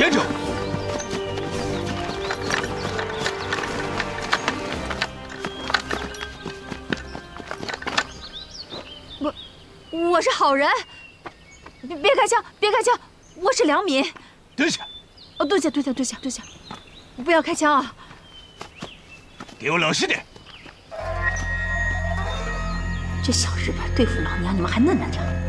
接住！我我是好人，别别开枪，别开枪，我是良民。蹲下！哦，蹲下，蹲下，蹲下，蹲下，不要开枪啊！给我老实点！这小日本对付老娘，你们还嫩嫩的。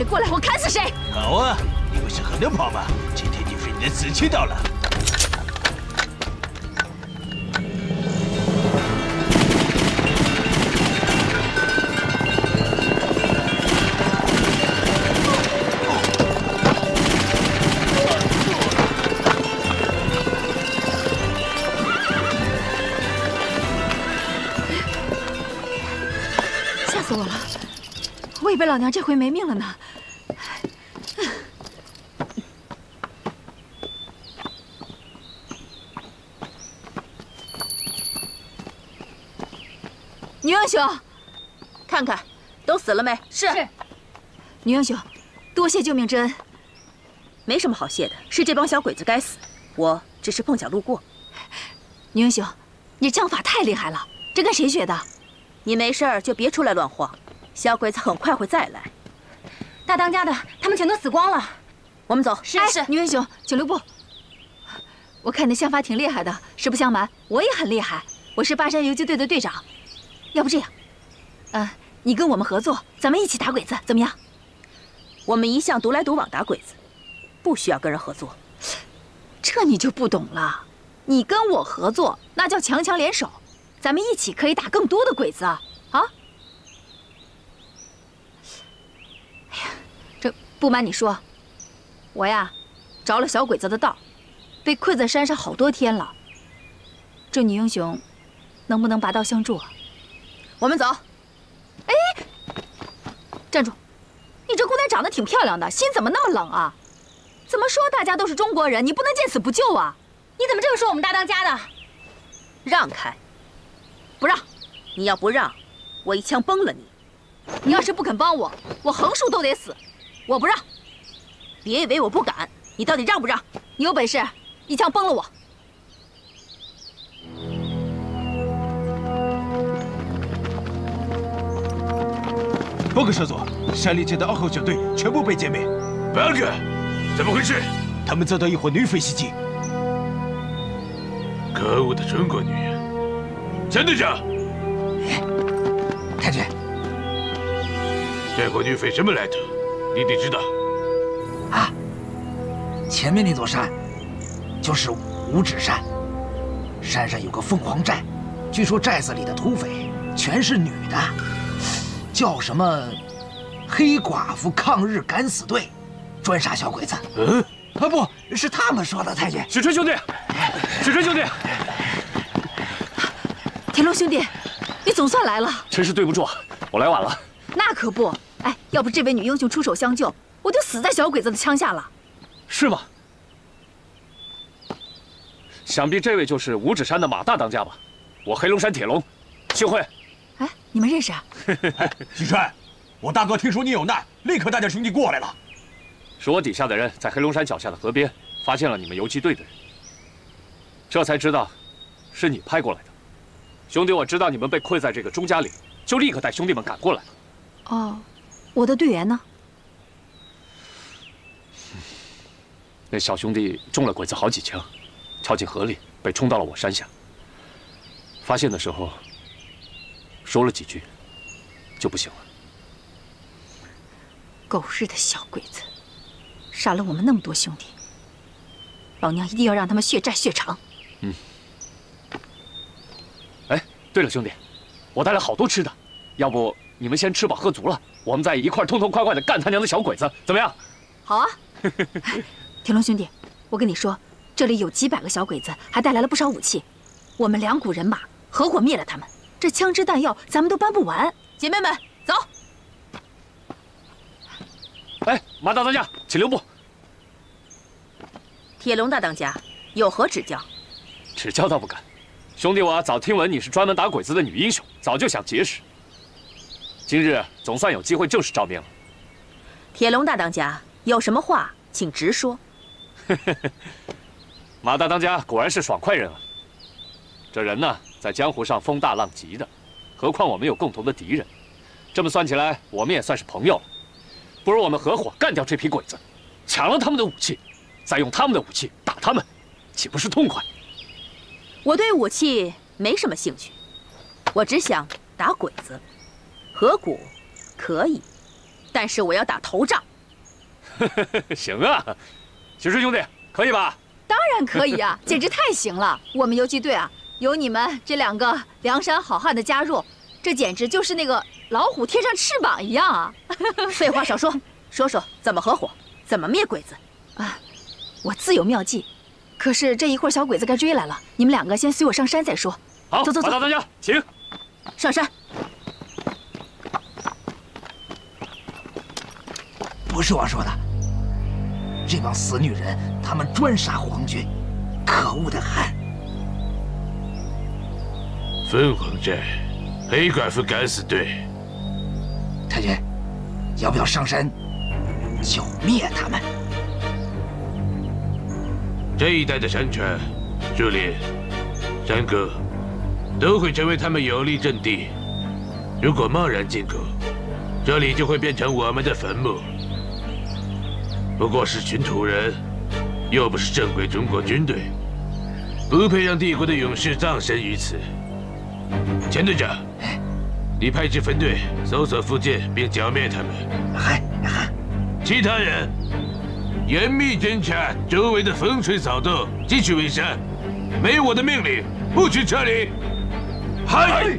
谁过来，我砍死谁！好啊，你不是很能跑吗？今天就是你的死期到了。吓死我了！我以为老娘这回没命了呢。女英雄，看看，都死了没？是。女英雄，多谢救命之恩。没什么好谢的，是这帮小鬼子该死，我只是碰巧路过。女英雄，你枪法太厉害了，这跟谁学的？你没事儿就别出来乱晃，小鬼子很快会再来。大当家的，他们全都死光了。我们走。是是。女英雄，请留步。我看你枪法挺厉害的，实不相瞒，我也很厉害，我是巴山游击队的队长。要不这样，呃，你跟我们合作，咱们一起打鬼子，怎么样？我们一向独来独往打鬼子，不需要跟人合作。这你就不懂了。你跟我合作，那叫强强联手，咱们一起可以打更多的鬼子啊！啊！哎呀，这不瞒你说，我呀，着了小鬼子的道，被困在山上好多天了。这女英雄，能不能拔刀相助啊？我们走。哎，站住！你这姑娘长得挺漂亮的，心怎么那么冷啊？怎么说大家都是中国人，你不能见死不救啊？你怎么这么说我们大当家的？让开！不让！你要不让，我一枪崩了你！你要是不肯帮我，我横竖都得死！我不让！别以为我不敢，你到底让不让？你有本事，一枪崩了我！报告少佐，山里街的二号小队全部被歼灭。八个，怎么回事？他们遭到一伙女匪袭击。可恶的中国女人！钱队长，太君，这伙女匪什么来头？你得知道。啊，前面那座山就是五指山，山上有个凤凰寨，据说寨子里的土匪全是女的，叫什么“黑寡妇抗日敢死队”，专杀小鬼子。嗯，啊，不是他们说的，太君。许春兄弟，许春兄弟，铁龙兄弟，你总算来了，真是对不住，我来晚了。那可不，哎，要不这位女英雄出手相救，我就死在小鬼子的枪下了。是吗？想必这位就是五指山的马大当家吧？我黑龙山铁龙，幸会。哎，你们认识啊？许川，我大哥听说你有难，立刻带着兄弟过来了。是我底下的人在黑龙山脚下的河边发现了你们游击队的人，这才知道是你派过来的。兄弟，我知道你们被困在这个钟家岭，就立刻带兄弟们赶过来了。哦，我的队员呢？那小兄弟中了鬼子好几枪，跳进河里被冲到了我山下。发现的时候说了几句，就不行了。狗日的小鬼子，杀了我们那么多兄弟，老娘一定要让他们血债血偿。嗯哎，对了，兄弟，我带了好多吃的，要不你们先吃饱喝足了，我们再一块痛痛快快的干他娘的小鬼子，怎么样？好啊，铁龙兄弟，我跟你说，这里有几百个小鬼子，还带来了不少武器，我们两股人马合伙灭了他们，这枪支弹药咱们都搬不完。姐妹们，走！哎，马大当家，请留步。铁龙大当家有何指教？指教倒不敢，兄弟我早听闻你是专门打鬼子的女英雄，早就想结识。今日总算有机会正式照面了。铁龙大当家有什么话，请直说。马大当家果然是爽快人啊！这人呢，在江湖上风大浪急的，何况我们有共同的敌人，这么算起来，我们也算是朋友了。不如我们合伙干掉这批鬼子，抢了他们的武器，再用他们的武器打他们，岂不是痛快？我对武器没什么兴趣，我只想打鬼子。合股可以，但是我要打头仗。行啊，徐师兄弟，可以吧？当然可以啊，简直太行了！我们游击队啊，有你们这两个梁山好汉的加入，这简直就是那个老虎贴上翅膀一样啊！废话少说，说说怎么合伙，怎么灭鬼子啊？我自有妙计，可是这一会儿小鬼子该追来了，你们两个先随我上山再说。好，走走走，马大当家，请上山。不是我说的，这帮死女人，她们专杀皇军，可恶的很。凤凰寨，黑寡妇敢死队。太君，要不要上山剿灭他们？这一带的山川、树林、山沟，都会成为他们有利阵地。如果贸然进攻，这里就会变成我们的坟墓。不过是群土人，又不是正规中国军队，不配让帝国的勇士葬身于此。钱队长，你派支分队搜索附近并剿灭他们。嗨嗨，其他人严密侦查周围的风吹草动，继续围山。没我的命令，不许撤离。嗨！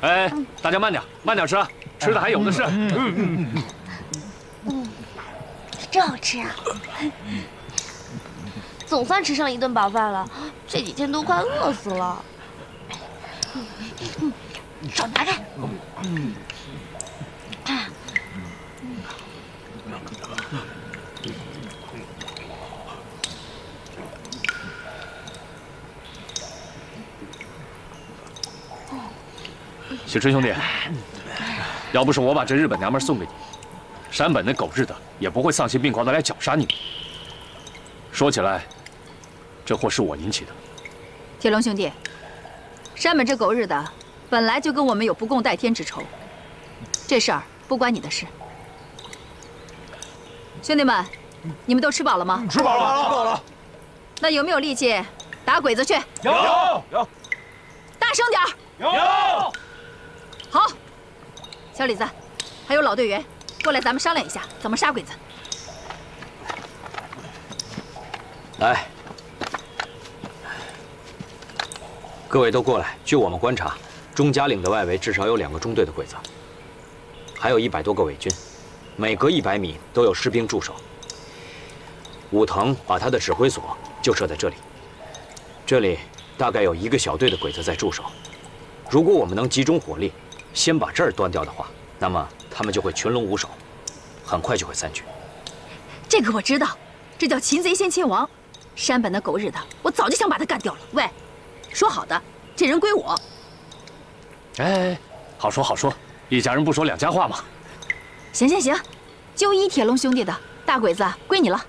哎，大家慢点，慢点吃，吃的还有的是。嗯，真好吃啊！总算吃上一顿饱饭了，这几天都快饿死了。手拿开。小春兄弟，要不是我把这日本娘们送给你，山本那狗日的也不会丧心病狂的来绞杀你。说起来，这祸是我引起的。铁龙兄弟，山本这狗日的本来就跟我们有不共戴天之仇，这事儿不关你的事。兄弟们，你们都吃饱了吗？吃饱了，吃饱了。那有没有力气打鬼子去？有有。大声点儿。有。好，小李子，还有老队员，过来，咱们商量一下怎么杀鬼子。来，各位都过来。据我们观察，钟家岭的外围至少有两个中队的鬼子，还有一百多个伪军，每隔一百米都有士兵驻守。武藤把他的指挥所就设在这里，这里大概有一个小队的鬼子在驻守。如果我们能集中火力，先把这儿端掉的话，那么他们就会群龙无首，很快就会散去。这个我知道，这叫擒贼先擒王。山本那狗日的，我早就想把他干掉了。喂，说好的，这人归我。哎，好说好说，一家人不说两家话嘛。行行行，就依铁龙兄弟的，大鬼子归你了。